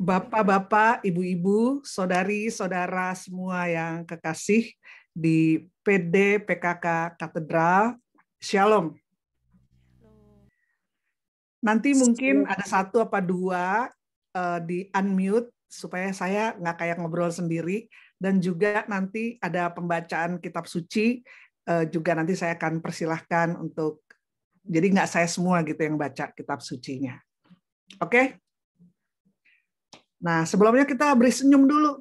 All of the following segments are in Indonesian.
Bapak-bapak, ibu-ibu, saudari-saudara semua yang kekasih di PD PKK Katedral, Shalom. Nanti mungkin ada satu apa dua uh, di unmute supaya saya nggak kayak ngobrol sendiri dan juga nanti ada pembacaan kitab suci uh, juga nanti saya akan persilahkan untuk jadi nggak saya semua gitu yang baca kitab sucinya. Oke? Okay? Nah, sebelumnya kita beri senyum dulu.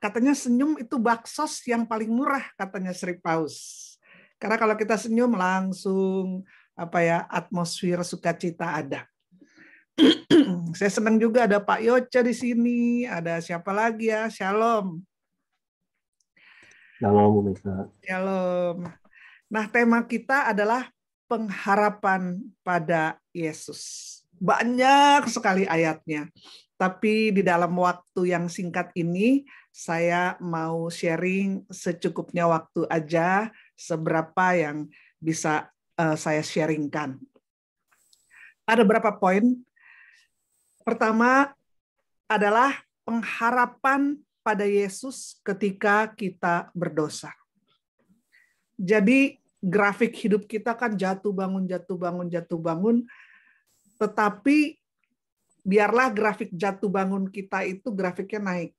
Katanya senyum itu baksos yang paling murah, katanya Sri Paus. Karena kalau kita senyum langsung apa ya atmosfer sukacita ada. Saya senang juga ada Pak Yoce di sini, ada siapa lagi ya? Shalom. Shalom, Bu Shalom. Nah, tema kita adalah pengharapan pada Yesus. Banyak sekali ayatnya. Tapi di dalam waktu yang singkat ini, saya mau sharing secukupnya waktu aja seberapa yang bisa uh, saya sharingkan. Ada berapa poin? Pertama adalah pengharapan pada Yesus ketika kita berdosa. Jadi grafik hidup kita kan jatuh bangun, jatuh bangun, jatuh bangun. Tetapi biarlah grafik jatuh bangun kita itu grafiknya naik.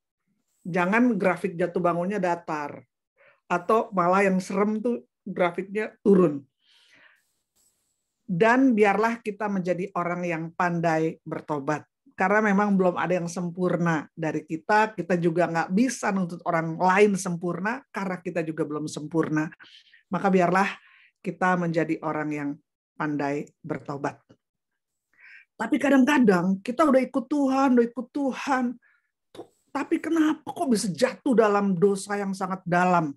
Jangan grafik jatuh bangunnya datar. Atau malah yang serem tuh grafiknya turun. Dan biarlah kita menjadi orang yang pandai bertobat. Karena memang belum ada yang sempurna dari kita. Kita juga nggak bisa nuntut orang lain sempurna karena kita juga belum sempurna. Maka biarlah kita menjadi orang yang pandai bertobat. Tapi kadang-kadang kita udah ikut Tuhan, udah ikut Tuhan. Tapi kenapa kok bisa jatuh dalam dosa yang sangat dalam?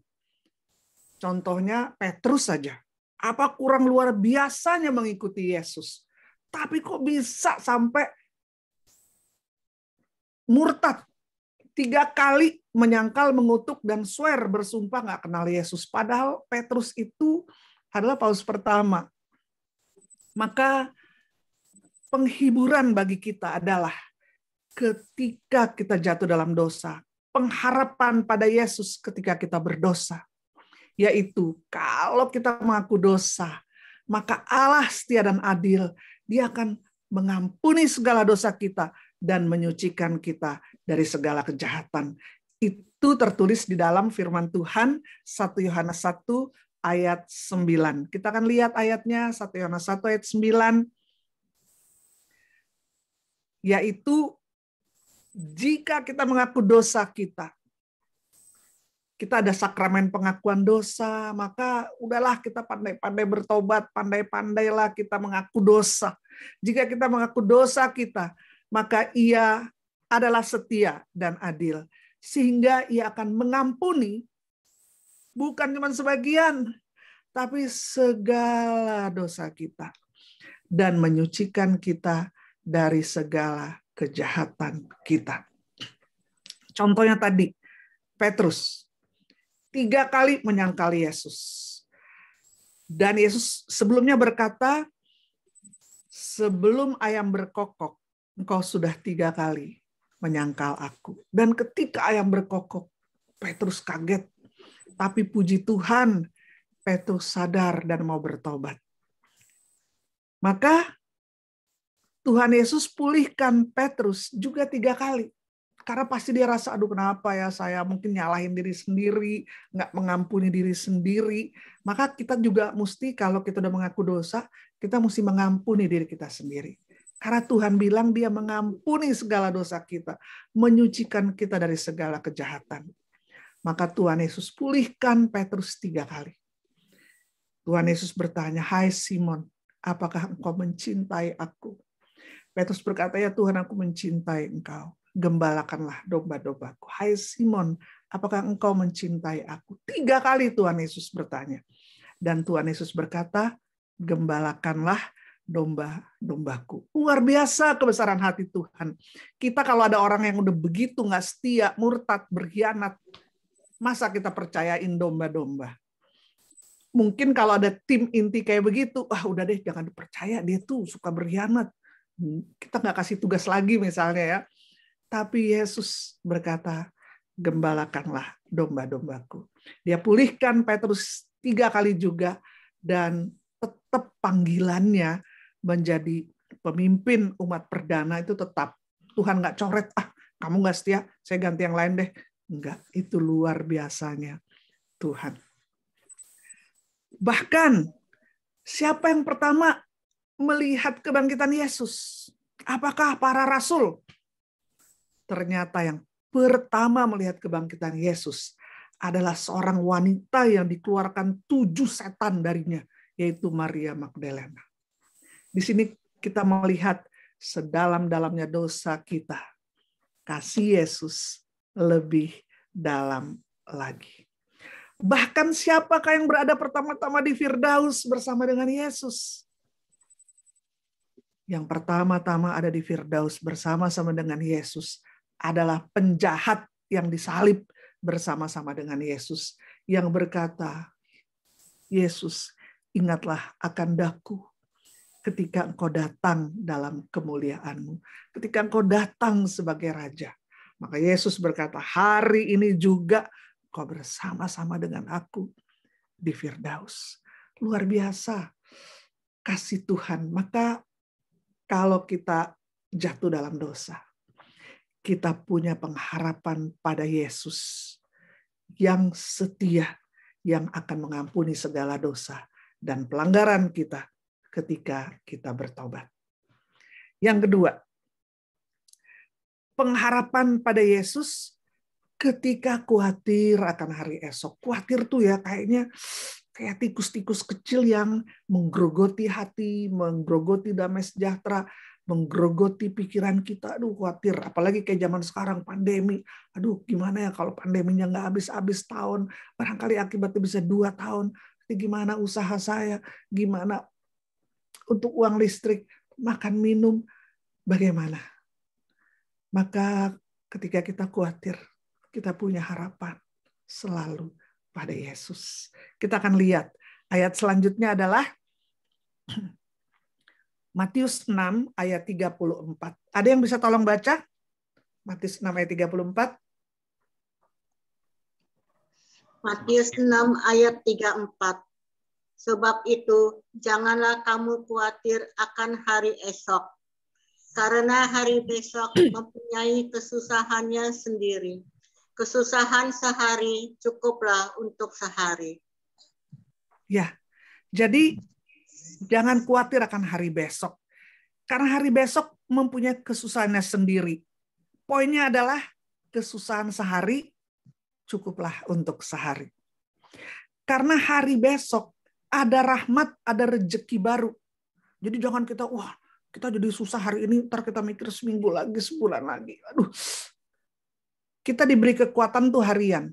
Contohnya Petrus saja. Apa kurang luar biasanya mengikuti Yesus? Tapi kok bisa sampai murtad tiga kali menyangkal, mengutuk, dan swear bersumpah nggak kenal Yesus. Padahal Petrus itu adalah paus pertama. Maka penghiburan bagi kita adalah ketika kita jatuh dalam dosa, pengharapan pada Yesus ketika kita berdosa, yaitu kalau kita mengaku dosa, maka Allah setia dan adil, Dia akan mengampuni segala dosa kita dan menyucikan kita dari segala kejahatan. Itu tertulis di dalam firman Tuhan 1 Yohanes 1 ayat 9. Kita akan lihat ayatnya 1 Yohanes 1 ayat 9 yaitu jika kita mengaku dosa kita, kita ada sakramen pengakuan dosa, maka udahlah kita pandai-pandai bertobat, pandai-pandailah kita mengaku dosa. Jika kita mengaku dosa kita, maka ia adalah setia dan adil. Sehingga ia akan mengampuni bukan cuma sebagian, tapi segala dosa kita. Dan menyucikan kita dari segala kejahatan kita. Contohnya tadi, Petrus tiga kali menyangkal Yesus. Dan Yesus sebelumnya berkata, sebelum ayam berkokok, engkau sudah tiga kali menyangkal aku. Dan ketika ayam berkokok, Petrus kaget. Tapi puji Tuhan, Petrus sadar dan mau bertobat. Maka Tuhan Yesus pulihkan Petrus juga tiga kali. Karena pasti dia rasa, aduh kenapa ya saya mungkin nyalahin diri sendiri, nggak mengampuni diri sendiri. Maka kita juga mesti kalau kita udah mengaku dosa, kita mesti mengampuni diri kita sendiri. Karena Tuhan bilang dia mengampuni segala dosa kita, menyucikan kita dari segala kejahatan. Maka Tuhan Yesus pulihkan Petrus tiga kali. Tuhan Yesus bertanya, Hai Simon, apakah engkau mencintai aku? Petrus berkata, ya Tuhan aku mencintai engkau. Gembalakanlah domba-dombaku. Hai Simon, apakah engkau mencintai aku? Tiga kali Tuhan Yesus bertanya. Dan Tuhan Yesus berkata, gembalakanlah domba-dombaku. Luar biasa kebesaran hati Tuhan. Kita kalau ada orang yang udah begitu nggak setia, murtad, berkhianat, masa kita percayain domba-domba? Mungkin kalau ada tim inti kayak begitu, wah udah deh jangan dipercaya dia tuh suka berkhianat kita nggak kasih tugas lagi misalnya ya. Tapi Yesus berkata, gembalakanlah domba-dombaku. Dia pulihkan Petrus tiga kali juga dan tetap panggilannya menjadi pemimpin umat perdana itu tetap Tuhan nggak coret ah kamu nggak setia saya ganti yang lain deh enggak itu luar biasanya Tuhan bahkan siapa yang pertama melihat kebangkitan Yesus apakah para rasul ternyata yang pertama melihat kebangkitan Yesus adalah seorang wanita yang dikeluarkan tujuh setan darinya, yaitu Maria Magdalena. Di sini kita melihat sedalam-dalamnya dosa kita. Kasih Yesus lebih dalam lagi. Bahkan siapakah yang berada pertama-tama di Firdaus bersama dengan Yesus? Yang pertama-tama ada di Firdaus bersama-sama dengan Yesus adalah penjahat yang disalib bersama-sama dengan Yesus yang berkata, Yesus, ingatlah akan daku ketika engkau datang dalam kemuliaanmu. Ketika engkau datang sebagai Raja. Maka Yesus berkata, hari ini juga kau bersama-sama dengan aku di Firdaus. Luar biasa kasih Tuhan. Maka kalau kita jatuh dalam dosa, kita punya pengharapan pada Yesus yang setia, yang akan mengampuni segala dosa dan pelanggaran kita ketika kita bertobat. Yang kedua, pengharapan pada Yesus ketika khawatir akan hari esok. Khawatir tuh ya kayaknya kayak tikus-tikus kecil yang menggerogoti hati, menggerogoti damai sejahtera, menggerogoti pikiran kita. Aduh khawatir, apalagi kayak zaman sekarang pandemi. Aduh gimana ya kalau pandeminya nggak habis-habis tahun, barangkali akibatnya bisa dua tahun. Gimana usaha saya, gimana untuk uang listrik, makan minum, bagaimana? Maka ketika kita khawatir, kita punya harapan selalu pada Yesus. Kita akan lihat ayat selanjutnya adalah Matius 6 ayat 34. Ada yang bisa tolong baca? Matius 6 ayat 34. Matius 6 ayat 34. Sebab itu janganlah kamu khawatir akan hari esok. Karena hari besok mempunyai kesusahannya sendiri. Kesusahan sehari cukuplah untuk sehari. Ya, jadi Jangan khawatir akan hari besok. Karena hari besok mempunyai kesusahannya sendiri. Poinnya adalah kesusahan sehari cukuplah untuk sehari. Karena hari besok ada rahmat, ada rejeki baru. Jadi jangan kita, wah kita jadi susah hari ini, ntar kita mikir seminggu lagi, sebulan lagi. Aduh, kita diberi kekuatan tuh harian.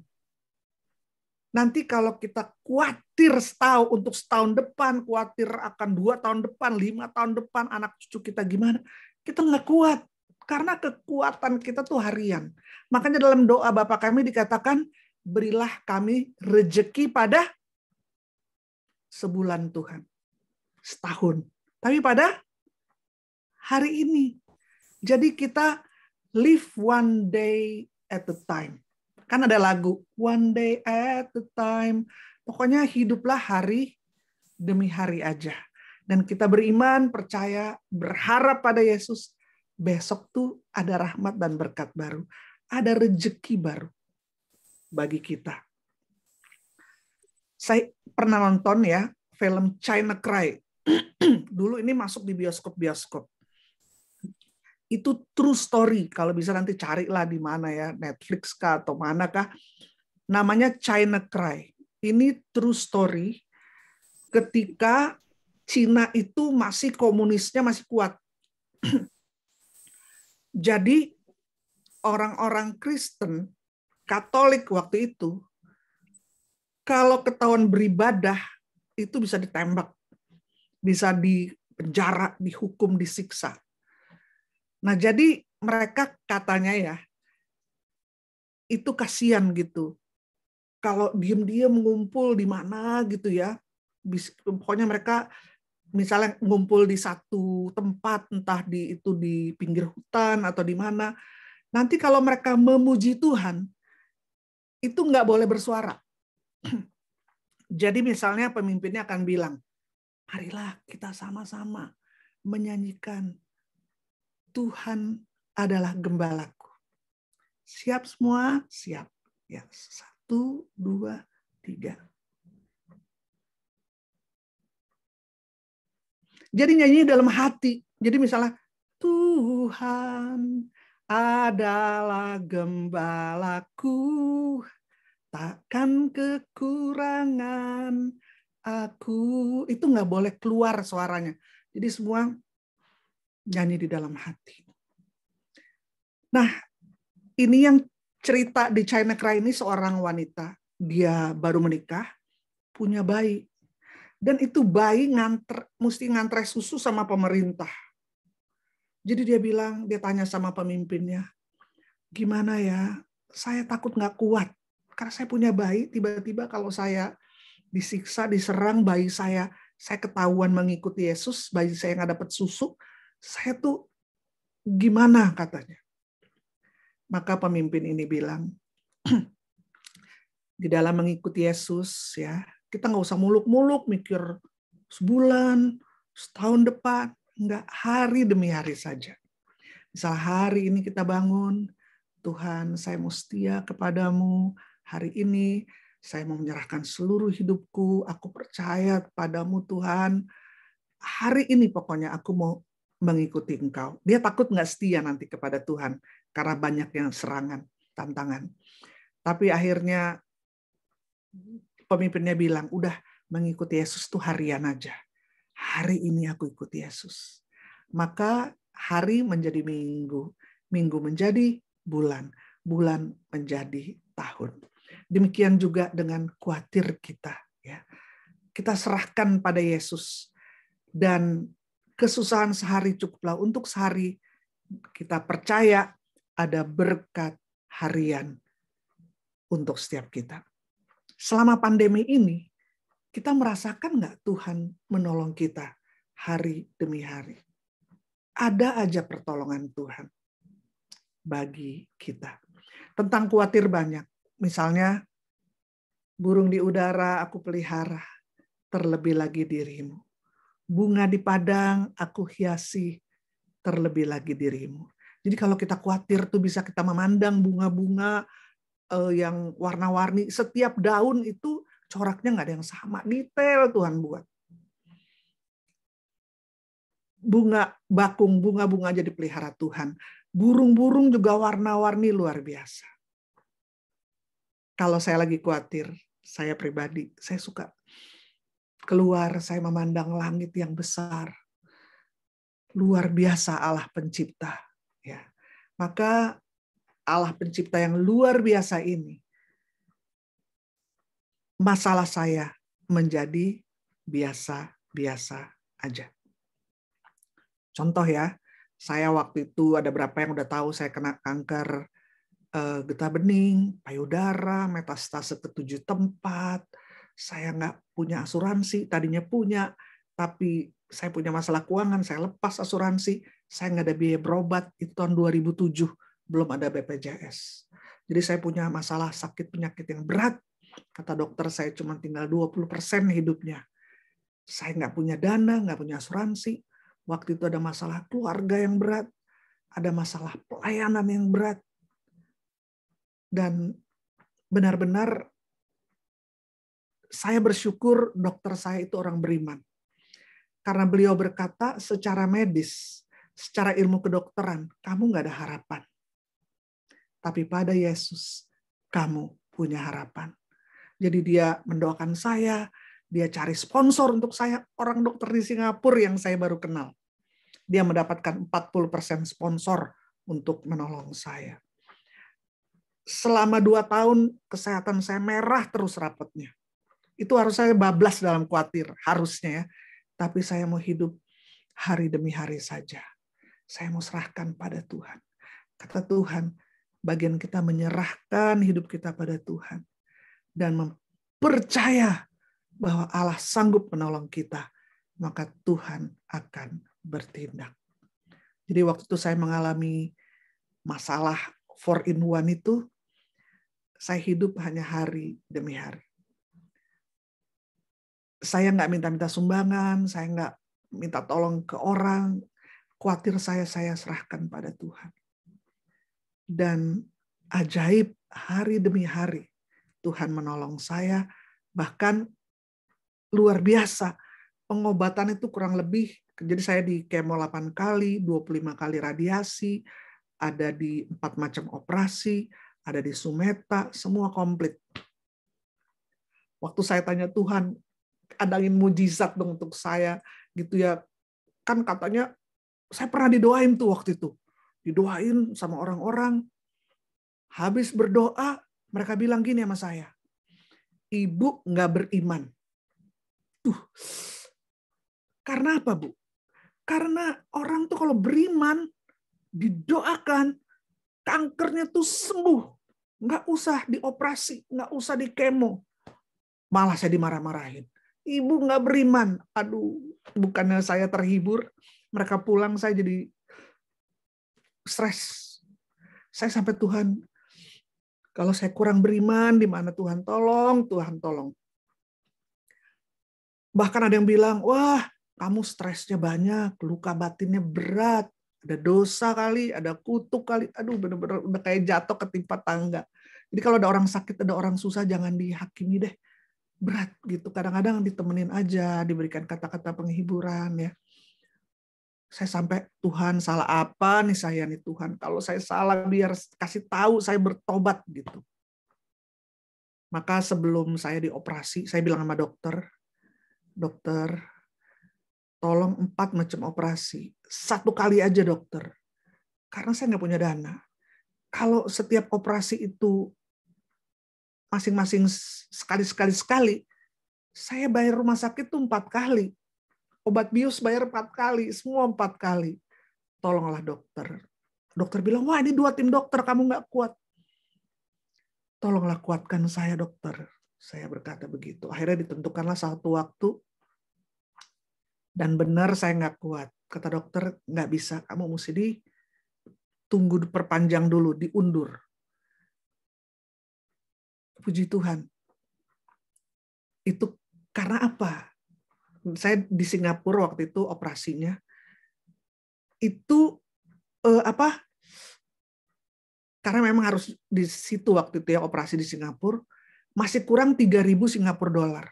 Nanti kalau kita khawatir setahun untuk setahun depan, khawatir akan dua tahun depan, lima tahun depan, anak cucu kita gimana, kita nggak kuat. Karena kekuatan kita tuh harian. Makanya dalam doa Bapak kami dikatakan, berilah kami rejeki pada sebulan Tuhan. Setahun. Tapi pada hari ini. Jadi kita live one day at a time. Kan ada lagu One Day at a Time. Pokoknya hiduplah hari demi hari aja. Dan kita beriman, percaya, berharap pada Yesus. Besok tuh ada rahmat dan berkat baru. Ada rejeki baru bagi kita. Saya pernah nonton ya film China Cry. Dulu ini masuk di bioskop-bioskop itu true story. Kalau bisa nanti carilah di mana ya, Netflix kah atau mana kah. Namanya China Cry. Ini true story ketika Cina itu masih komunisnya masih kuat. Jadi orang-orang Kristen Katolik waktu itu kalau ketahuan beribadah itu bisa ditembak, bisa dipenjara, dihukum, disiksa. Nah, jadi mereka katanya ya, itu kasihan gitu. Kalau diem-diem ngumpul di mana gitu ya, pokoknya mereka misalnya ngumpul di satu tempat, entah di itu di pinggir hutan atau di mana, Nanti kalau mereka memuji Tuhan, itu nggak boleh bersuara. Jadi misalnya pemimpinnya akan bilang, marilah kita sama-sama menyanyikan Tuhan adalah gembalaku. Siap semua? Siap. Ya, satu, dua, tiga. Jadi nyanyi dalam hati. Jadi misalnya, Tuhan adalah gembalaku, takkan kekurangan aku. Itu nggak boleh keluar suaranya. Jadi semua nyanyi di dalam hati. Nah, ini yang cerita di China Cry ini seorang wanita, dia baru menikah, punya bayi. Dan itu bayi nganter, mesti ngantre susu sama pemerintah. Jadi dia bilang, dia tanya sama pemimpinnya, gimana ya, saya takut nggak kuat. Karena saya punya bayi, tiba-tiba kalau saya disiksa, diserang bayi saya, saya ketahuan mengikuti Yesus, bayi saya nggak dapat susu, saya tuh gimana katanya. Maka pemimpin ini bilang, di dalam mengikuti Yesus ya kita nggak usah muluk-muluk mikir sebulan, setahun depan, nggak hari demi hari saja. Misal hari ini kita bangun, Tuhan saya mau kepadamu, hari ini saya mau menyerahkan seluruh hidupku, aku percaya padamu Tuhan. Hari ini pokoknya aku mau mengikuti engkau. Dia takut nggak setia nanti kepada Tuhan karena banyak yang serangan, tantangan. Tapi akhirnya pemimpinnya bilang, udah mengikuti Yesus tuh harian aja. Hari ini aku ikuti Yesus. Maka hari menjadi minggu, minggu menjadi bulan, bulan menjadi tahun. Demikian juga dengan khawatir kita. ya Kita serahkan pada Yesus. Dan kesusahan sehari cukuplah untuk sehari kita percaya ada berkat harian untuk setiap kita. Selama pandemi ini, kita merasakan nggak Tuhan menolong kita hari demi hari? Ada aja pertolongan Tuhan bagi kita. Tentang khawatir banyak. Misalnya, burung di udara aku pelihara, terlebih lagi dirimu. Bunga di padang aku hiasi, terlebih lagi dirimu. Jadi kalau kita khawatir tuh bisa kita memandang bunga-bunga uh, yang warna-warni. Setiap daun itu coraknya nggak ada yang sama. Detail Tuhan buat. Bunga bakung, bunga-bunga jadi pelihara Tuhan. Burung-burung juga warna-warni luar biasa. Kalau saya lagi khawatir, saya pribadi, saya suka keluar, saya memandang langit yang besar. Luar biasa Allah pencipta ya maka Allah pencipta yang luar biasa ini masalah saya menjadi biasa-biasa aja. Contoh ya, saya waktu itu ada berapa yang udah tahu saya kena kanker uh, getah bening, payudara, metastase ke tujuh tempat. Saya nggak punya asuransi, tadinya punya, tapi saya punya masalah keuangan, saya lepas asuransi, saya nggak ada biaya berobat, itu tahun 2007, belum ada BPJS. Jadi saya punya masalah sakit penyakit yang berat, kata dokter saya cuma tinggal 20% hidupnya. Saya nggak punya dana, nggak punya asuransi. Waktu itu ada masalah keluarga yang berat, ada masalah pelayanan yang berat. Dan benar-benar saya bersyukur dokter saya itu orang beriman karena beliau berkata secara medis, secara ilmu kedokteran, kamu nggak ada harapan. Tapi pada Yesus, kamu punya harapan. Jadi dia mendoakan saya, dia cari sponsor untuk saya, orang dokter di Singapura yang saya baru kenal. Dia mendapatkan 40% sponsor untuk menolong saya. Selama dua tahun kesehatan saya merah terus rapatnya. Itu harus saya bablas dalam khawatir, harusnya ya tapi saya mau hidup hari demi hari saja. Saya mau serahkan pada Tuhan. Kata Tuhan, bagian kita menyerahkan hidup kita pada Tuhan. Dan mempercaya bahwa Allah sanggup menolong kita. Maka Tuhan akan bertindak. Jadi waktu itu saya mengalami masalah four in one itu, saya hidup hanya hari demi hari. Saya nggak minta-minta sumbangan, saya nggak minta tolong ke orang, khawatir saya, saya serahkan pada Tuhan. Dan ajaib hari demi hari, Tuhan menolong saya, bahkan luar biasa. Pengobatan itu kurang lebih, jadi saya di kemo 8 kali, 25 kali radiasi, ada di empat macam operasi, ada di Sumeta, semua komplit. Waktu saya tanya Tuhan, adangin mujizat dong untuk saya, gitu ya. Kan katanya, saya pernah didoain tuh waktu itu. Didoain sama orang-orang. Habis berdoa, mereka bilang gini sama saya, ibu nggak beriman. Tuh, karena apa bu? Karena orang tuh kalau beriman, didoakan, kankernya tuh sembuh. Nggak usah dioperasi, nggak usah di kemo. Malah saya dimarah-marahin. Ibu nggak beriman. Aduh, bukannya saya terhibur. Mereka pulang, saya jadi stres. Saya sampai Tuhan, kalau saya kurang beriman, di mana Tuhan tolong, Tuhan tolong. Bahkan ada yang bilang, wah kamu stresnya banyak, luka batinnya berat ada dosa kali, ada kutuk kali, aduh bener-bener udah kayak jatuh ketimpa tangga. Jadi kalau ada orang sakit, ada orang susah, jangan dihakimi deh. Berat gitu. Kadang-kadang ditemenin aja, diberikan kata-kata penghiburan ya. Saya sampai Tuhan salah apa nih saya nih Tuhan. Kalau saya salah biar kasih tahu saya bertobat gitu. Maka sebelum saya dioperasi, saya bilang sama dokter, dokter, tolong empat macam operasi. Satu kali aja dokter. Karena saya nggak punya dana. Kalau setiap operasi itu masing-masing sekali-sekali sekali, saya bayar rumah sakit tuh empat kali. Obat bius bayar empat kali, semua empat kali. Tolonglah dokter. Dokter bilang, wah ini dua tim dokter, kamu nggak kuat. Tolonglah kuatkan saya dokter. Saya berkata begitu. Akhirnya ditentukanlah satu waktu dan benar saya nggak kuat. Kata dokter, nggak bisa, kamu mesti ditunggu perpanjang dulu, diundur. Puji Tuhan. Itu karena apa? Saya di Singapura waktu itu operasinya, itu eh, apa? Karena memang harus di situ waktu itu ya operasi di Singapura, masih kurang 3.000 Singapura dolar.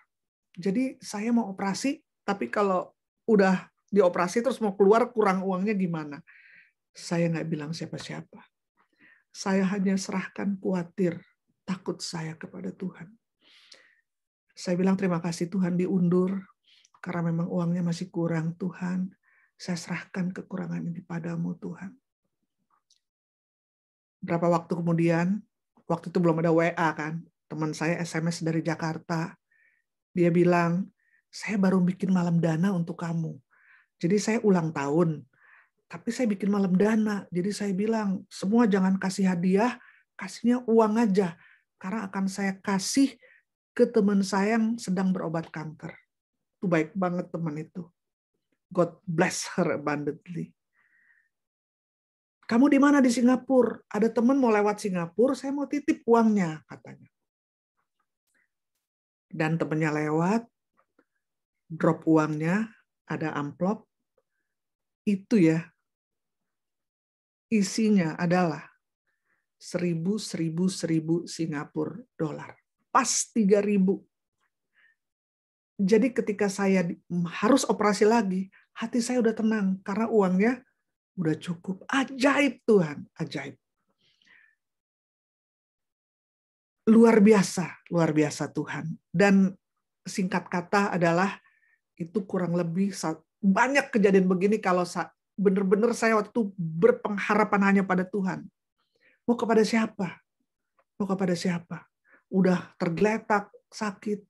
Jadi saya mau operasi, tapi kalau udah dioperasi terus mau keluar kurang uangnya gimana? Saya nggak bilang siapa-siapa. Saya hanya serahkan khawatir, takut saya kepada Tuhan. Saya bilang terima kasih Tuhan diundur, karena memang uangnya masih kurang Tuhan. Saya serahkan kekurangan ini padamu Tuhan. Berapa waktu kemudian, waktu itu belum ada WA kan, teman saya SMS dari Jakarta, dia bilang, saya baru bikin malam dana untuk kamu. Jadi saya ulang tahun, tapi saya bikin malam dana. Jadi saya bilang, semua jangan kasih hadiah, kasihnya uang aja. Karena akan saya kasih ke teman saya yang sedang berobat kanker. Itu baik banget teman itu. God bless her abundantly. Kamu di mana di Singapura? Ada teman mau lewat Singapura, saya mau titip uangnya, katanya. Dan temannya lewat, drop uangnya, ada amplop, itu ya isinya adalah seribu seribu seribu Singapura dolar. Pas tiga ribu. Jadi ketika saya harus operasi lagi hati saya udah tenang karena uangnya udah cukup. Ajaib Tuhan ajaib. Luar biasa luar biasa Tuhan. Dan singkat kata adalah itu kurang lebih banyak kejadian begini kalau benar-benar saya waktu itu berpengharapan hanya pada Tuhan. Mau kepada siapa? Mau kepada siapa? Udah tergeletak, sakit,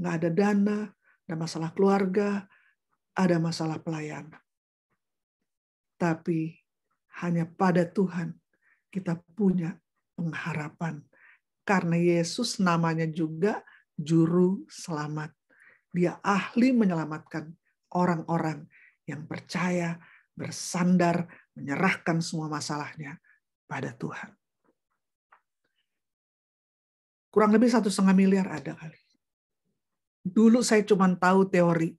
nggak ada dana, ada masalah keluarga, ada masalah pelayanan. Tapi hanya pada Tuhan kita punya pengharapan. Karena Yesus namanya juga juru selamat. Dia ahli menyelamatkan orang-orang yang percaya, bersandar, menyerahkan semua masalahnya pada Tuhan. Kurang lebih satu setengah miliar ada kali. Dulu saya cuma tahu teori.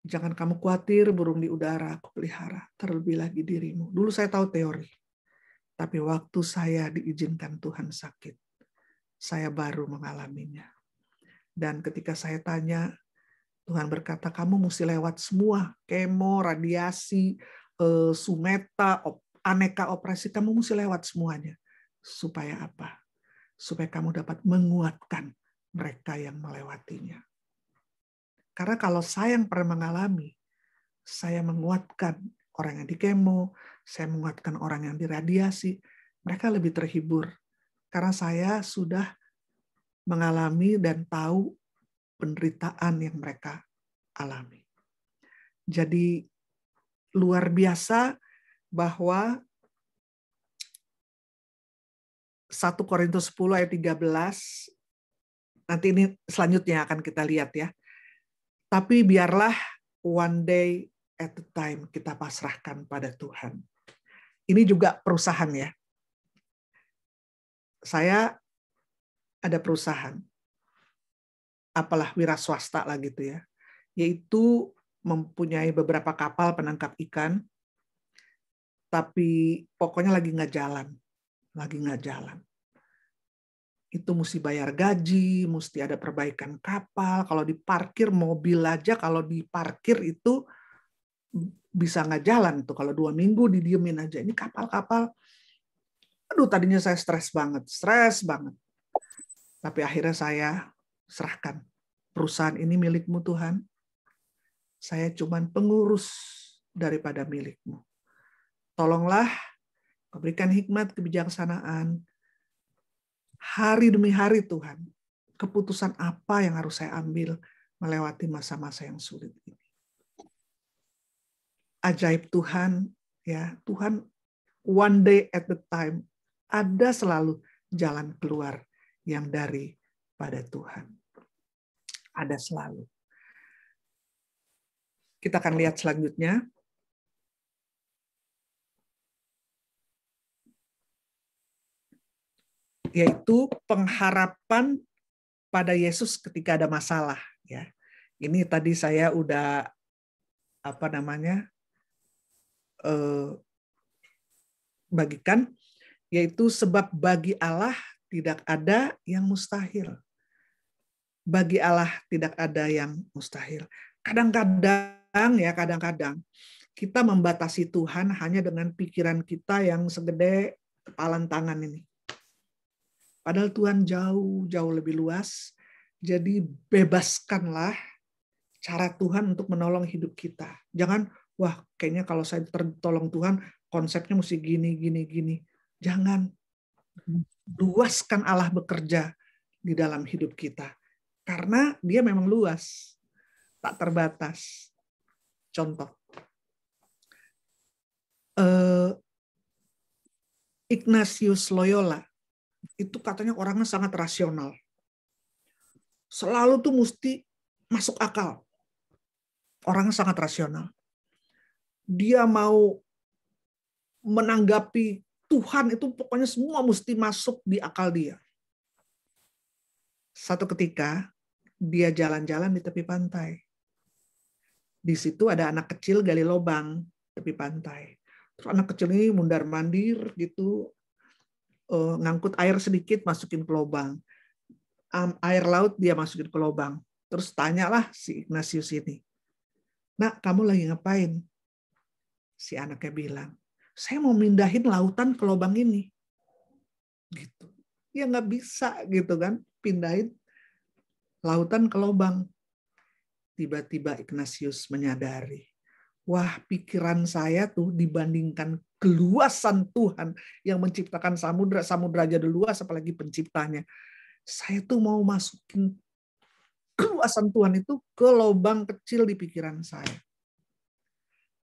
Jangan kamu khawatir burung di udara aku pelihara. Terlebih lagi dirimu. Dulu saya tahu teori. Tapi waktu saya diizinkan Tuhan sakit, saya baru mengalaminya. Dan ketika saya tanya, Tuhan berkata, kamu mesti lewat semua, kemo, radiasi, eh, sumeta, aneka operasi, kamu mesti lewat semuanya. Supaya apa? Supaya kamu dapat menguatkan mereka yang melewatinya. Karena kalau saya yang pernah mengalami, saya menguatkan orang yang di kemo, saya menguatkan orang yang diradiasi, mereka lebih terhibur. Karena saya sudah mengalami dan tahu penderitaan yang mereka alami. Jadi luar biasa bahwa 1 Korintus 10 ayat 13 nanti ini selanjutnya akan kita lihat ya. Tapi biarlah one day at a time kita pasrahkan pada Tuhan. Ini juga perusahaan ya. Saya ada perusahaan. Apalah wira swasta lah gitu ya. Yaitu mempunyai beberapa kapal penangkap ikan. Tapi pokoknya lagi nggak jalan. Lagi nggak jalan itu mesti bayar gaji, mesti ada perbaikan kapal. Kalau diparkir mobil aja, kalau diparkir itu bisa nggak jalan tuh. Kalau dua minggu didiemin aja. Ini kapal-kapal, aduh tadinya saya stres banget, stres banget. Tapi akhirnya saya serahkan. Perusahaan ini milikmu Tuhan. Saya cuman pengurus daripada milikmu. Tolonglah berikan hikmat, kebijaksanaan, hari demi hari Tuhan, keputusan apa yang harus saya ambil melewati masa-masa yang sulit ini. Ajaib Tuhan, ya Tuhan one day at the time ada selalu jalan keluar yang dari pada Tuhan. Ada selalu. Kita akan lihat selanjutnya. Yaitu pengharapan pada Yesus ketika ada masalah ya. Ini tadi saya udah apa namanya eh, bagikan yaitu sebab bagi Allah tidak ada yang mustahil. Bagi Allah tidak ada yang mustahil. Kadang-kadang ya kadang-kadang kita membatasi Tuhan hanya dengan pikiran kita yang segede kepalan tangan ini. Padahal Tuhan jauh, jauh lebih luas. Jadi bebaskanlah cara Tuhan untuk menolong hidup kita. Jangan, wah kayaknya kalau saya tertolong Tuhan, konsepnya mesti gini, gini, gini. Jangan. Luaskan Allah bekerja di dalam hidup kita. Karena dia memang luas. Tak terbatas. Contoh. Uh, Ignatius Loyola itu katanya orangnya sangat rasional. Selalu tuh mesti masuk akal. Orangnya sangat rasional. Dia mau menanggapi Tuhan itu pokoknya semua mesti masuk di akal dia. Satu ketika dia jalan-jalan di tepi pantai. Di situ ada anak kecil gali lubang tepi pantai. Terus anak kecil ini mundar mandir gitu uh, ngangkut air sedikit masukin ke lubang. Air laut dia masukin ke lubang. Terus tanyalah si Ignatius ini. Nak, kamu lagi ngapain? Si anaknya bilang, saya mau mindahin lautan ke lubang ini. Gitu. Ya nggak bisa gitu kan, pindahin lautan ke lubang. Tiba-tiba Ignatius menyadari, wah pikiran saya tuh dibandingkan keluasan Tuhan yang menciptakan samudra, samudra aja luas apalagi penciptanya. Saya tuh mau masukin keluasan Tuhan itu ke lubang kecil di pikiran saya.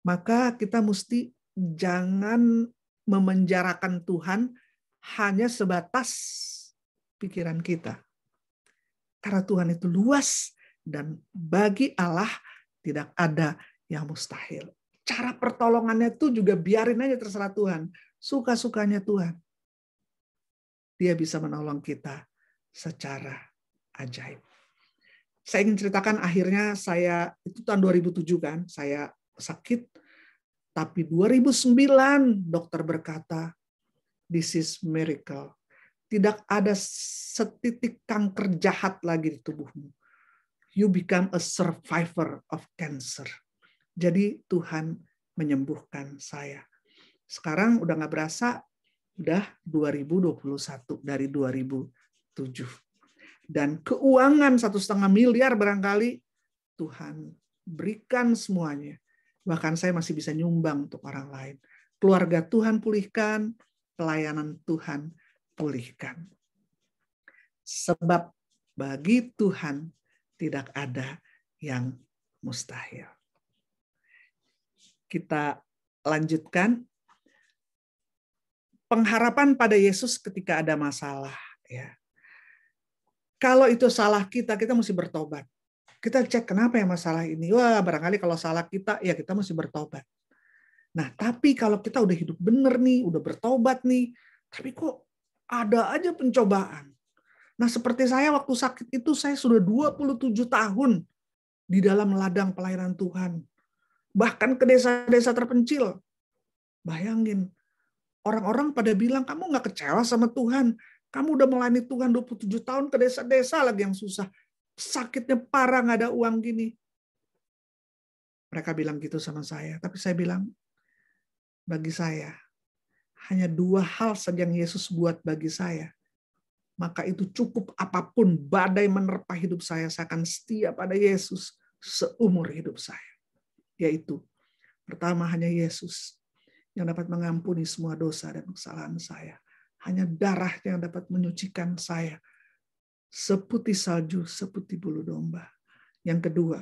Maka kita mesti jangan memenjarakan Tuhan hanya sebatas pikiran kita. Karena Tuhan itu luas dan bagi Allah tidak ada yang mustahil. Cara pertolongannya itu juga biarin aja terserah Tuhan. Suka-sukanya Tuhan. Dia bisa menolong kita secara ajaib. Saya ingin ceritakan akhirnya saya itu tahun 2007 kan, saya sakit tapi 2009 dokter berkata this is miracle. Tidak ada setitik kanker jahat lagi di tubuhmu. You become a survivor of cancer. Jadi Tuhan menyembuhkan saya. Sekarang udah nggak berasa, udah 2021 dari 2007. Dan keuangan satu setengah miliar barangkali Tuhan berikan semuanya. Bahkan saya masih bisa nyumbang untuk orang lain. Keluarga Tuhan pulihkan, pelayanan Tuhan pulihkan. Sebab bagi Tuhan tidak ada yang mustahil. Kita lanjutkan pengharapan pada Yesus ketika ada masalah ya. Kalau itu salah kita, kita mesti bertobat. Kita cek kenapa ya masalah ini. Wah, barangkali kalau salah kita, ya kita mesti bertobat. Nah, tapi kalau kita udah hidup bener nih, udah bertobat nih, tapi kok ada aja pencobaan. Nah, seperti saya waktu sakit itu, saya sudah 27 tahun di dalam ladang pelayanan Tuhan. Bahkan ke desa-desa terpencil. Bayangin, orang-orang pada bilang, kamu nggak kecewa sama Tuhan. Kamu udah melayani Tuhan 27 tahun ke desa-desa lagi yang susah. Sakitnya parah, nggak ada uang gini. Mereka bilang gitu sama saya. Tapi saya bilang, bagi saya, hanya dua hal saja yang Yesus buat bagi saya. Maka itu cukup apa pun badai menerpa hidup saya, saya akan setia pada Yesus seumur hidup saya. Yaitu, pertama hanya Yesus yang dapat mengampuni semua dosa dan kesalahan saya hanya darah yang dapat menyucikan saya. Seputih salju, seputih bulu domba. Yang kedua,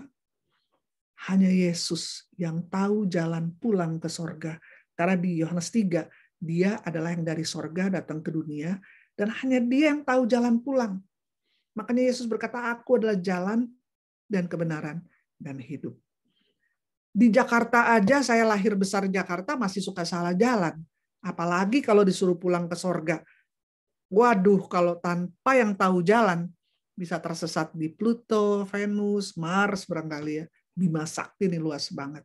hanya Yesus yang tahu jalan pulang ke sorga. Karena di Yohanes 3, dia adalah yang dari sorga datang ke dunia, dan hanya dia yang tahu jalan pulang. Makanya Yesus berkata, aku adalah jalan dan kebenaran dan hidup. Di Jakarta aja, saya lahir besar Jakarta, masih suka salah jalan. Apalagi kalau disuruh pulang ke sorga. Waduh, kalau tanpa yang tahu jalan, bisa tersesat di Pluto, Venus, Mars barangkali ya. Bima Sakti ini luas banget.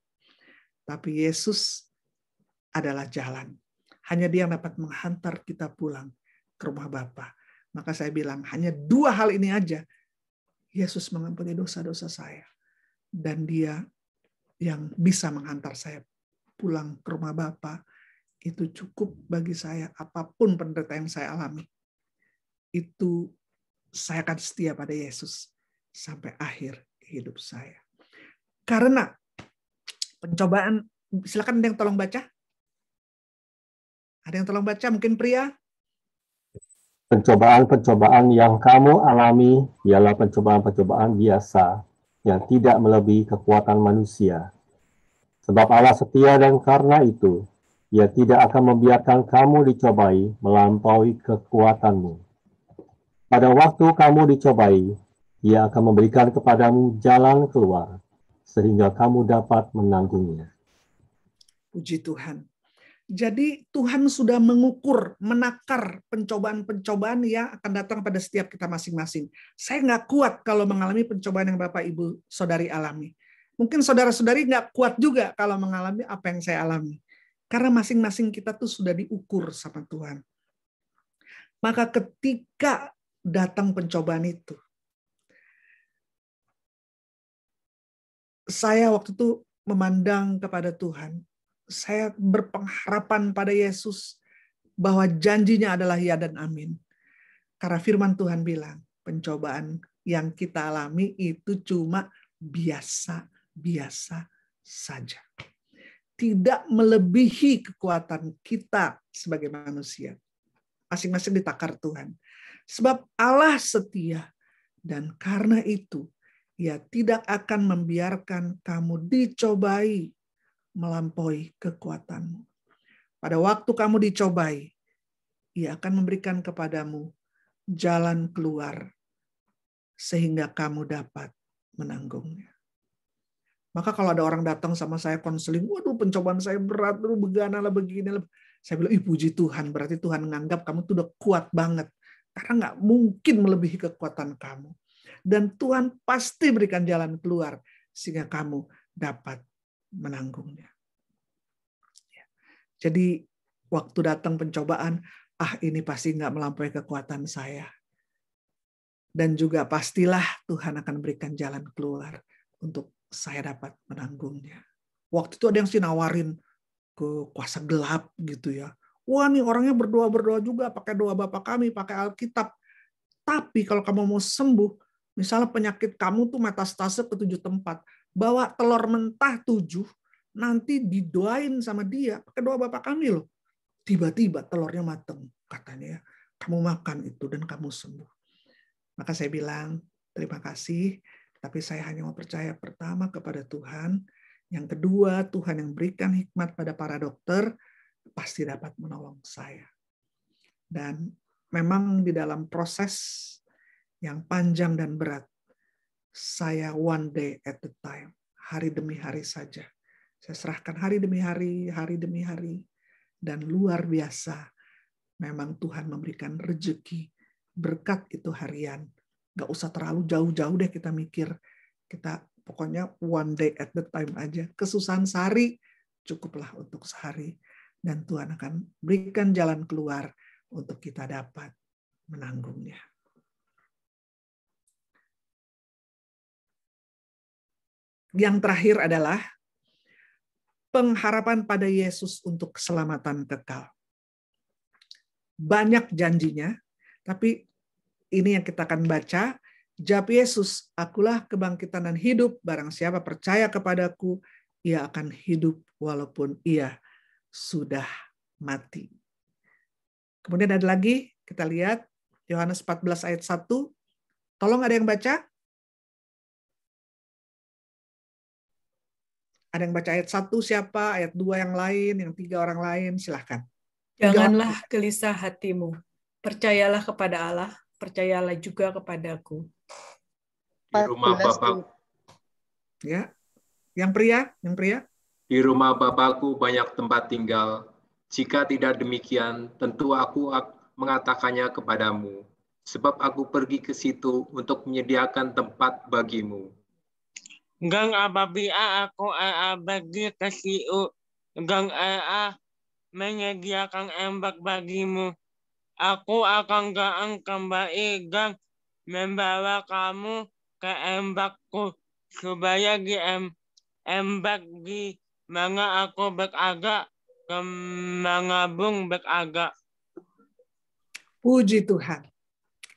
Tapi Yesus adalah jalan. Hanya dia yang dapat menghantar kita pulang ke rumah Bapa. Maka saya bilang, hanya dua hal ini aja. Yesus mengampuni dosa-dosa saya. Dan dia yang bisa menghantar saya pulang ke rumah Bapa itu cukup bagi saya apa pun penderitaan yang saya alami. Itu saya akan setia pada Yesus sampai akhir hidup saya. Karena pencobaan, silakan ada yang tolong baca. Ada yang tolong baca, mungkin pria? Pencobaan-pencobaan yang kamu alami ialah pencobaan-pencobaan biasa yang tidak melebihi kekuatan manusia. Sebab Allah setia dan karena itu ia tidak akan membiarkan kamu dicobai melampaui kekuatanmu. Pada waktu kamu dicobai, ia akan memberikan kepadamu jalan keluar, sehingga kamu dapat menanggungnya. Puji Tuhan. Jadi Tuhan sudah mengukur, menakar pencobaan-pencobaan yang akan datang pada setiap kita masing-masing. Saya nggak kuat kalau mengalami pencobaan yang Bapak Ibu Saudari alami. Mungkin saudara-saudari nggak kuat juga kalau mengalami apa yang saya alami. Karena masing-masing kita tuh sudah diukur sama Tuhan. Maka ketika datang pencobaan itu, saya waktu itu memandang kepada Tuhan, saya berpengharapan pada Yesus bahwa janjinya adalah ya dan amin. Karena firman Tuhan bilang, pencobaan yang kita alami itu cuma biasa-biasa saja tidak melebihi kekuatan kita sebagai manusia. Masing-masing ditakar Tuhan. Sebab Allah setia dan karena itu ia tidak akan membiarkan kamu dicobai melampaui kekuatanmu. Pada waktu kamu dicobai, ia akan memberikan kepadamu jalan keluar sehingga kamu dapat menanggungnya. Maka kalau ada orang datang sama saya konseling, waduh pencobaan saya berat, lu begana lah begini lah. Saya bilang, ih puji Tuhan, berarti Tuhan menganggap kamu tuh udah kuat banget. Karena nggak mungkin melebihi kekuatan kamu. Dan Tuhan pasti berikan jalan keluar sehingga kamu dapat menanggungnya. Ya. Jadi waktu datang pencobaan, ah ini pasti nggak melampaui kekuatan saya. Dan juga pastilah Tuhan akan berikan jalan keluar untuk saya dapat menanggungnya. Waktu itu ada yang sih nawarin ke kuasa gelap gitu ya. Wah nih orangnya berdoa-berdoa juga pakai doa Bapak kami, pakai Alkitab. Tapi kalau kamu mau sembuh, Misalnya penyakit kamu tuh metastase ke tujuh tempat. Bawa telur mentah tujuh, nanti didoain sama dia. Pakai doa Bapak kami loh. Tiba-tiba telurnya mateng. Katanya ya, kamu makan itu dan kamu sembuh. Maka saya bilang, terima kasih. Tapi saya hanya mau percaya pertama kepada Tuhan. Yang kedua, Tuhan yang berikan hikmat pada para dokter, pasti dapat menolong saya. Dan memang di dalam proses yang panjang dan berat. Saya one day at the time, hari demi hari saja. Saya serahkan hari demi hari, hari demi hari. Dan luar biasa, memang Tuhan memberikan rejeki, berkat itu harian. Gak usah terlalu jauh-jauh deh kita mikir. Kita pokoknya one day at the time aja. Kesusahan sehari, cukuplah untuk sehari. Dan Tuhan akan berikan jalan keluar untuk kita dapat menanggungnya. Yang terakhir adalah pengharapan pada Yesus untuk keselamatan kekal. Banyak janjinya, tapi ini yang kita akan baca. Jawab Yesus, akulah kebangkitan dan hidup, barang siapa percaya kepadaku, ia akan hidup walaupun ia sudah mati. Kemudian ada lagi, kita lihat Yohanes 14 ayat 1. Tolong ada yang baca? Ada yang baca ayat satu siapa, ayat dua yang lain, yang tiga orang lain, silahkan. Janganlah gelisah hatimu. Percayalah kepada Allah, percayalah juga kepadaku. Di rumah Bapak. Ya. Yang pria, yang pria. Di rumah Bapakku banyak tempat tinggal. Jika tidak demikian, tentu aku mengatakannya kepadamu. Sebab aku pergi ke situ untuk menyediakan tempat bagimu. Gang apabila aku ke siu, gang AA menyediakan embak bagimu. Aku akan gang kembali gang membawa kamu ke embakku supaya di em, embak di mana aku beragak ke mengabung beragak. Puji Tuhan.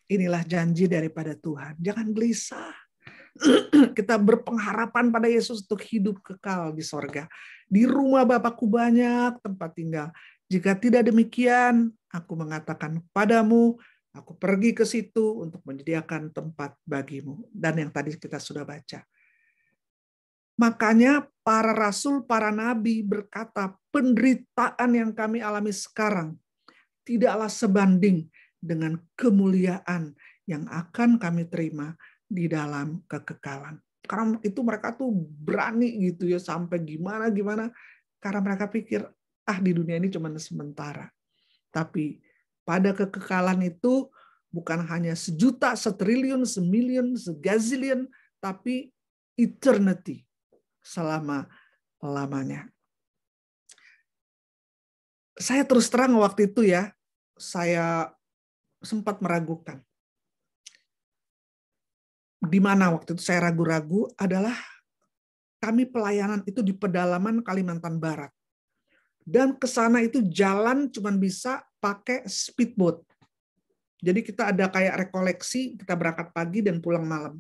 Inilah janji daripada Tuhan. Jangan gelisah kita berpengharapan pada Yesus untuk hidup kekal di sorga. Di rumah Bapakku banyak tempat tinggal. Jika tidak demikian, aku mengatakan padamu, aku pergi ke situ untuk menyediakan tempat bagimu. Dan yang tadi kita sudah baca. Makanya para rasul, para nabi berkata, penderitaan yang kami alami sekarang tidaklah sebanding dengan kemuliaan yang akan kami terima di dalam kekekalan. Karena itu mereka tuh berani gitu ya sampai gimana gimana karena mereka pikir ah di dunia ini cuma sementara. Tapi pada kekekalan itu bukan hanya sejuta, setriliun, semilion, segazilion, tapi eternity selama lamanya. Saya terus terang waktu itu ya, saya sempat meragukan di mana waktu itu saya ragu-ragu adalah kami pelayanan itu di pedalaman Kalimantan Barat. Dan ke sana itu jalan cuma bisa pakai speedboat. Jadi kita ada kayak rekoleksi, kita berangkat pagi dan pulang malam.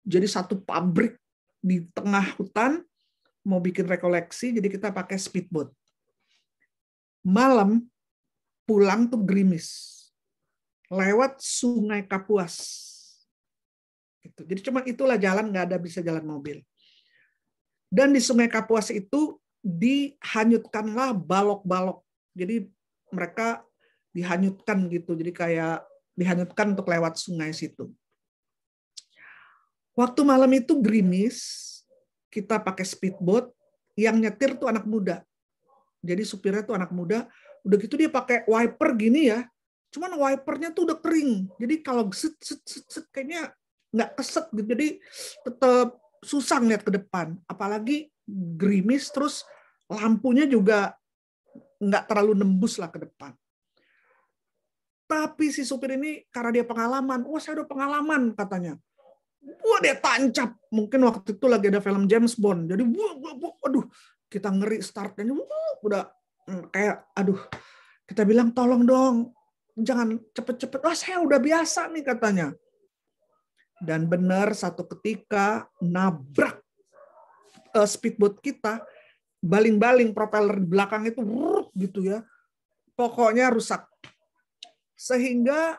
Jadi satu pabrik di tengah hutan mau bikin rekoleksi, jadi kita pakai speedboat. Malam pulang tuh gerimis. Lewat Sungai Kapuas Gitu. Jadi cuma itulah jalan, nggak ada bisa jalan mobil. Dan di Sungai Kapuas itu dihanyutkanlah balok-balok. Jadi mereka dihanyutkan gitu. Jadi kayak dihanyutkan untuk lewat sungai situ. Waktu malam itu gerimis, kita pakai speedboat, yang nyetir tuh anak muda. Jadi supirnya tuh anak muda, udah gitu dia pakai wiper gini ya, Cuman wipernya tuh udah kering. Jadi kalau set, set, set, set kayaknya nggak keset gitu. Jadi tetap susah ngeliat ke depan. Apalagi gerimis terus lampunya juga nggak terlalu nembus lah ke depan. Tapi si supir ini karena dia pengalaman, wah saya udah pengalaman katanya. Wah dia tancap. Mungkin waktu itu lagi ada film James Bond. Jadi wah, wah, wah aduh kita ngeri startnya. Wah, udah hmm, kayak aduh. Kita bilang tolong dong, jangan cepet-cepet. Wah saya udah biasa nih katanya. Dan benar satu ketika nabrak uh, speedboat kita, baling-baling propeller di belakang itu gitu ya. Pokoknya rusak. Sehingga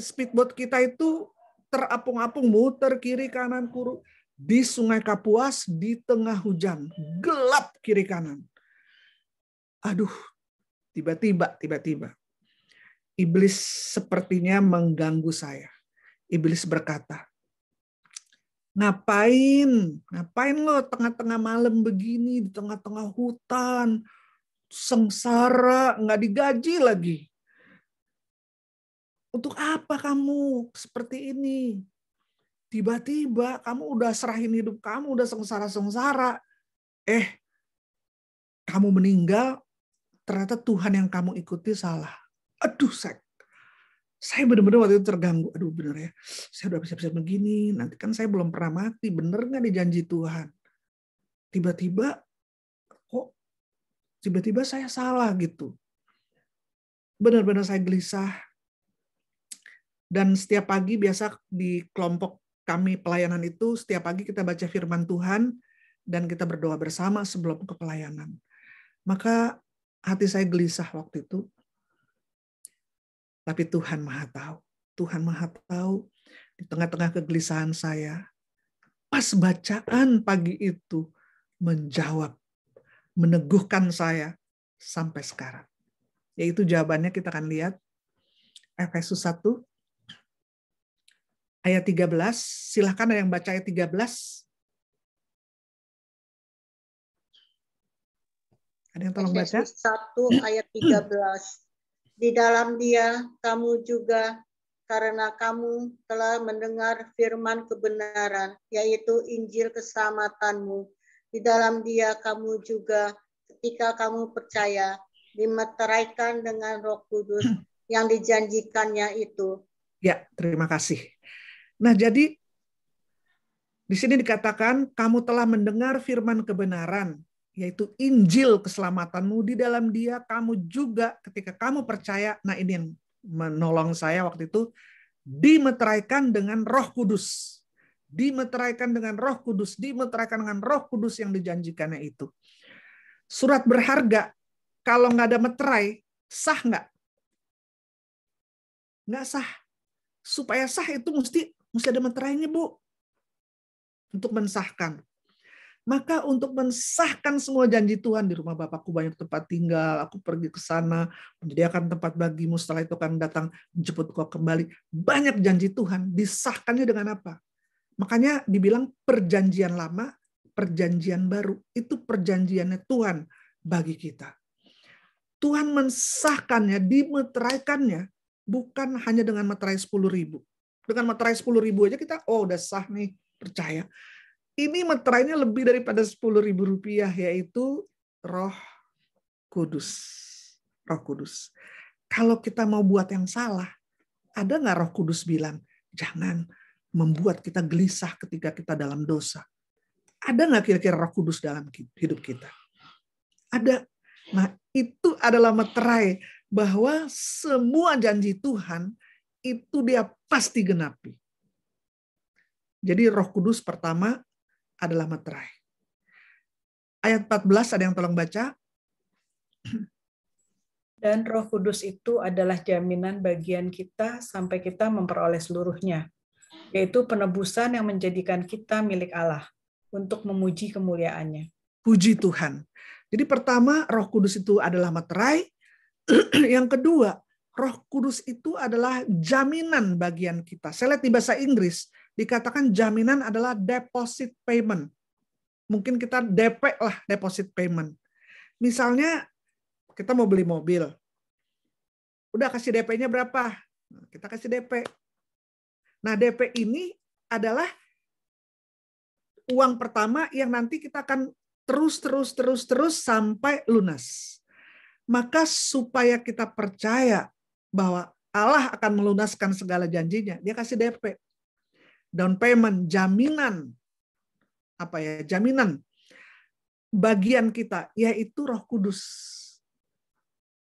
speedboat kita itu terapung-apung muter kiri kanan kuru di Sungai Kapuas di tengah hujan. Gelap kiri kanan. Aduh tiba-tiba tiba-tiba. Iblis sepertinya mengganggu saya. Iblis berkata ngapain ngapain lo tengah-tengah malam begini di tengah-tengah hutan sengsara nggak digaji lagi untuk apa kamu seperti ini? Tiba-tiba kamu udah serahin hidup kamu, udah sengsara-sengsara. Eh, kamu meninggal, ternyata Tuhan yang kamu ikuti salah. Aduh, saya, saya benar-benar waktu itu terganggu. Aduh, benar ya. Saya udah bisa-bisa begini. Nanti kan saya belum pernah mati. Bener nggak dijanji Tuhan? Tiba-tiba, kok tiba-tiba saya salah gitu. Benar-benar saya gelisah dan setiap pagi biasa di kelompok kami pelayanan itu setiap pagi kita baca firman Tuhan dan kita berdoa bersama sebelum ke pelayanan. Maka hati saya gelisah waktu itu. Tapi Tuhan Maha tahu. Tuhan Maha tahu di tengah-tengah kegelisahan saya. Pas bacaan pagi itu menjawab, meneguhkan saya sampai sekarang. Yaitu jawabannya kita akan lihat Efesus 1 ayat 13. Silahkan ada yang baca ayat 13. Ada yang tolong baca? 1 ayat 13. Di dalam dia kamu juga karena kamu telah mendengar firman kebenaran, yaitu Injil keselamatanmu. Di dalam dia kamu juga ketika kamu percaya, dimeteraikan dengan roh kudus yang dijanjikannya itu. Ya, terima kasih. Nah, jadi di sini dikatakan kamu telah mendengar firman kebenaran, yaitu Injil keselamatanmu di dalam dia kamu juga ketika kamu percaya, nah ini yang menolong saya waktu itu, dimeteraikan dengan roh kudus. Dimeteraikan dengan roh kudus, dimeteraikan dengan roh kudus yang dijanjikannya itu. Surat berharga, kalau nggak ada meterai, sah nggak? Nggak sah. Supaya sah itu mesti Mesti ada meterainya, Bu. Untuk mensahkan. Maka untuk mensahkan semua janji Tuhan di rumah Bapakku banyak tempat tinggal, aku pergi ke sana, menyediakan tempat bagimu, setelah itu akan datang menjemput kau kembali. Banyak janji Tuhan, disahkannya dengan apa? Makanya dibilang perjanjian lama, perjanjian baru. Itu perjanjiannya Tuhan bagi kita. Tuhan mensahkannya, dimeteraikannya, bukan hanya dengan meterai 10 ribu. Dengan materai 10 ribu aja kita, oh udah sah nih, percaya. Ini materainya lebih daripada 10 ribu rupiah, yaitu roh kudus. Roh kudus. Kalau kita mau buat yang salah, ada nggak roh kudus bilang, jangan membuat kita gelisah ketika kita dalam dosa. Ada nggak kira-kira roh kudus dalam hidup kita? Ada. Nah, itu adalah materai bahwa semua janji Tuhan itu dia pasti genapi. Jadi Roh Kudus pertama adalah materai. Ayat 14 ada yang tolong baca? Dan Roh Kudus itu adalah jaminan bagian kita sampai kita memperoleh seluruhnya, yaitu penebusan yang menjadikan kita milik Allah untuk memuji kemuliaannya. Puji Tuhan. Jadi pertama Roh Kudus itu adalah materai, yang kedua Roh Kudus itu adalah jaminan bagian kita. Saya lihat di bahasa Inggris dikatakan jaminan adalah deposit payment. Mungkin kita DP lah deposit payment. Misalnya kita mau beli mobil. Udah kasih DP-nya berapa? Kita kasih DP. Nah, DP ini adalah uang pertama yang nanti kita akan terus terus terus terus sampai lunas. Maka supaya kita percaya bahwa Allah akan melunaskan segala janjinya, dia kasih DP. Down payment, jaminan. Apa ya? Jaminan bagian kita yaitu Roh Kudus.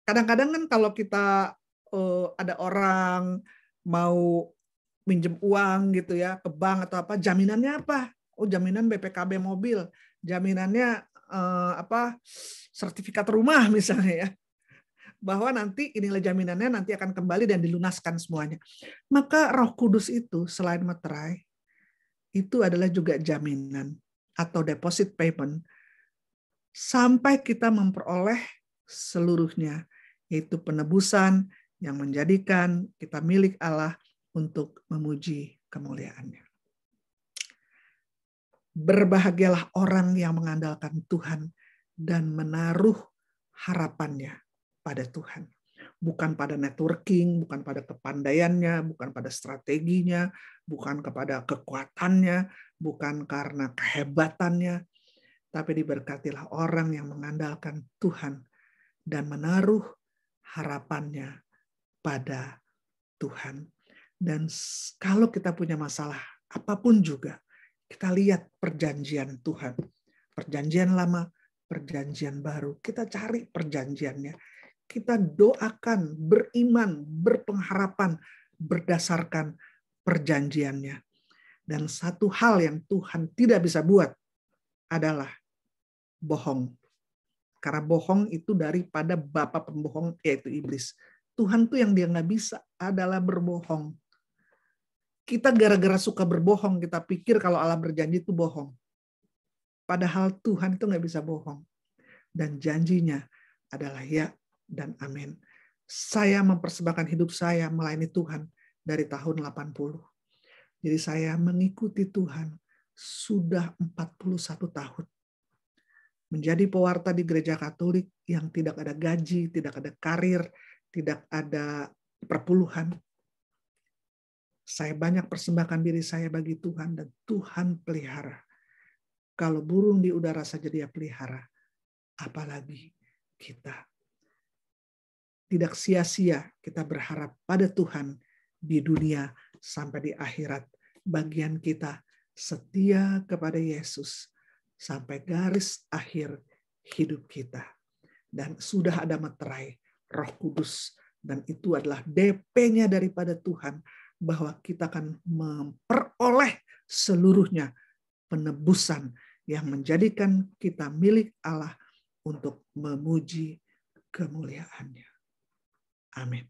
Kadang-kadang kan kalau kita uh, ada orang mau minjem uang gitu ya ke bank atau apa jaminannya apa? Oh jaminan BPKB mobil. Jaminannya uh, apa? Sertifikat rumah misalnya ya bahwa nanti inilah jaminannya nanti akan kembali dan dilunaskan semuanya maka Roh Kudus itu selain meterai itu adalah juga jaminan atau deposit payment sampai kita memperoleh seluruhnya yaitu penebusan yang menjadikan kita milik Allah untuk memuji kemuliaannya. Berbahagialah orang yang mengandalkan Tuhan dan menaruh harapannya pada Tuhan. Bukan pada networking, bukan pada kepandaiannya, bukan pada strateginya, bukan kepada kekuatannya, bukan karena kehebatannya, tapi diberkatilah orang yang mengandalkan Tuhan dan menaruh harapannya pada Tuhan. Dan kalau kita punya masalah apa pun juga, kita lihat perjanjian Tuhan. Perjanjian lama, perjanjian baru. Kita cari perjanjiannya. Kita doakan, beriman, berpengharapan berdasarkan perjanjiannya. Dan satu hal yang Tuhan tidak bisa buat adalah bohong. Karena bohong itu daripada bapak pembohong yaitu iblis. Tuhan tuh yang dia nggak bisa adalah berbohong. Kita gara-gara suka berbohong, kita pikir kalau Allah berjanji itu bohong. Padahal Tuhan itu nggak bisa bohong. Dan janjinya adalah ya dan amin. Saya mempersembahkan hidup saya melayani Tuhan dari tahun 80. Jadi saya mengikuti Tuhan sudah 41 tahun menjadi pewarta di gereja Katolik yang tidak ada gaji, tidak ada karir, tidak ada perpuluhan. Saya banyak persembahkan diri saya bagi Tuhan dan Tuhan pelihara. Kalau burung di udara saja dia pelihara, apalagi kita. Tidak sia-sia kita berharap pada Tuhan di dunia sampai di akhirat. Bagian kita setia kepada Yesus sampai garis akhir hidup kita. Dan sudah ada meterai roh kudus. Dan itu adalah DP-nya daripada Tuhan. Bahwa kita akan memperoleh seluruhnya penebusan yang menjadikan kita milik Allah untuk memuji kemuliaannya. Amin.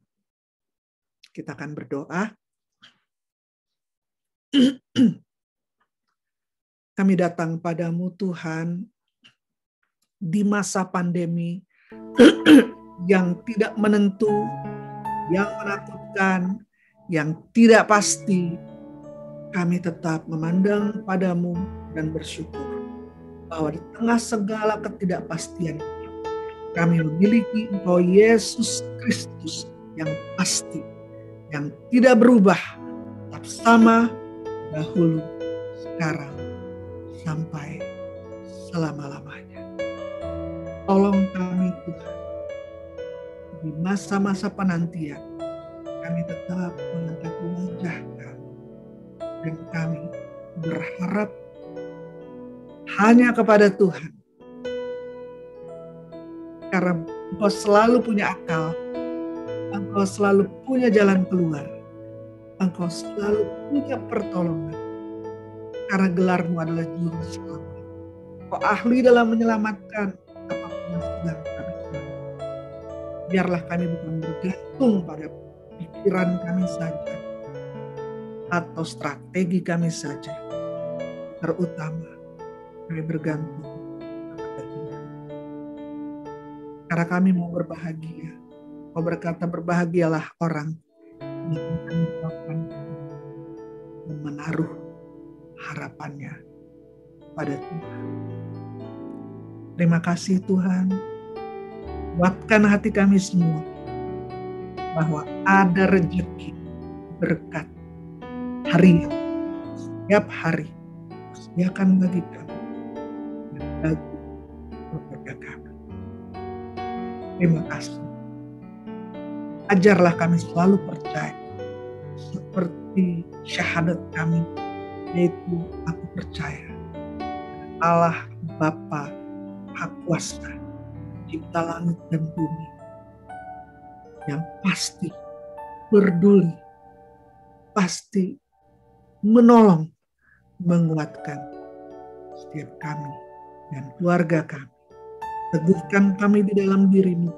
Kita akan berdoa. Kami datang padamu Tuhan di masa pandemi yang tidak menentu, yang menakutkan, yang tidak pasti. Kami tetap memandang padamu dan bersyukur bahwa di tengah segala ketidakpastian kami memiliki Engkau Yesus Kristus yang pasti, yang tidak berubah, tetap sama dahulu, sekarang, sampai selama-lamanya. Tolong kami Tuhan, di masa-masa penantian, kami tetap mengangkat wajah kami, dan kami berharap hanya kepada Tuhan. Karena Engkau selalu punya akal, Engkau selalu punya jalan keluar, Engkau selalu punya pertolongan karena gelarmu adalah juru selamat. Kau ahli dalam menyelamatkan apa pun yang sedang kami Biarlah kami bukan bergantung pada pikiran kami saja atau strategi kami saja. Terutama kami bergantung Karena kami mau berbahagia. Kau berkata berbahagialah orang yang menaruh harapannya pada Tuhan. Terima kasih Tuhan. Buatkan hati kami semua bahwa ada rezeki berkat hari setiap hari sediakan bagi kami bagi Terima kasih. Ajarlah kami selalu percaya. Seperti syahadat kami yaitu aku percaya. Allah Bapa Hak Kuasa Cipta langit dan bumi yang pasti peduli pasti menolong menguatkan setiap kami dan keluarga kami teguhkan kami di dalam dirimu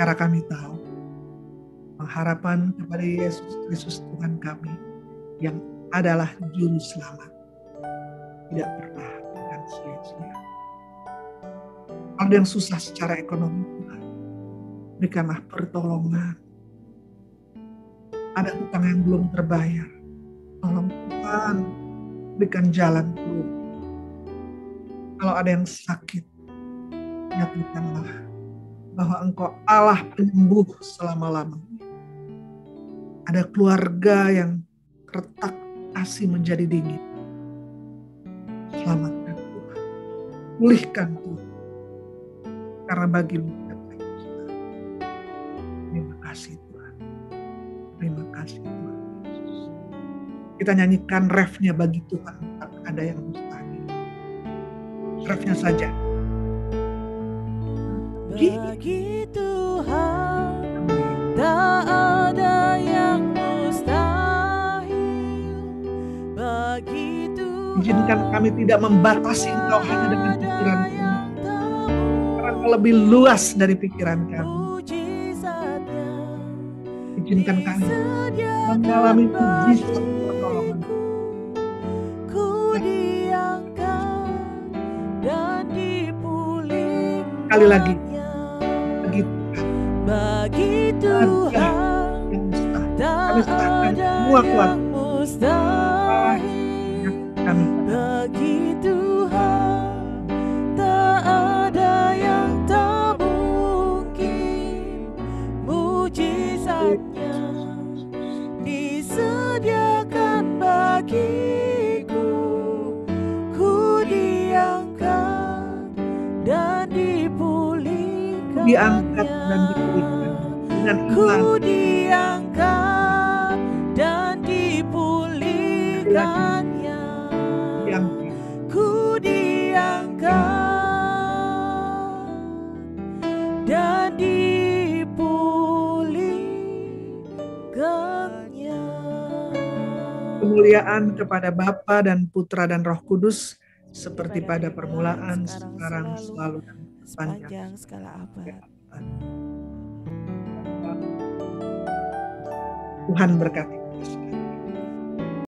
karena kami tahu pengharapan kepada Yesus Kristus Tuhan kami yang adalah juru selamat tidak pernah akan sia-sia. Ada yang susah secara ekonomi Tuhan, berikanlah pertolongan. Ada utang yang belum terbayar, tolong Tuhan berikan jalan keluar. Kalau ada yang sakit, nyatakanlah bahwa Engkau Allah penyembuh selama-lamanya. Ada keluarga yang retak kasih menjadi dingin. Selamatkan Tuhan. Pulihkan Tuhan. Karena bagimu Terima kasih Tuhan. Terima kasih Tuhan Kita nyanyikan refnya bagi Tuhan. Tak ada yang mustahil. Refnya saja. Bagi Tuhan tak ada yang Izinkan kami tidak membatasi Engkau hanya dengan pikiran kami. Karena lebih luas dari pikiran kami. Izinkan kami mengalami mujizat Sekali lagi, bagi bagi Tuhan yang mustahil. Kami serahkan semua kuasa diangkat dan ku diangkat dan dipulihkannya. Kemuliaan kepada Bapa dan Putra dan Roh Kudus seperti pada permulaan, sekarang, selalu dan sepanjang sepanjang segala abad. Tuhan berkati.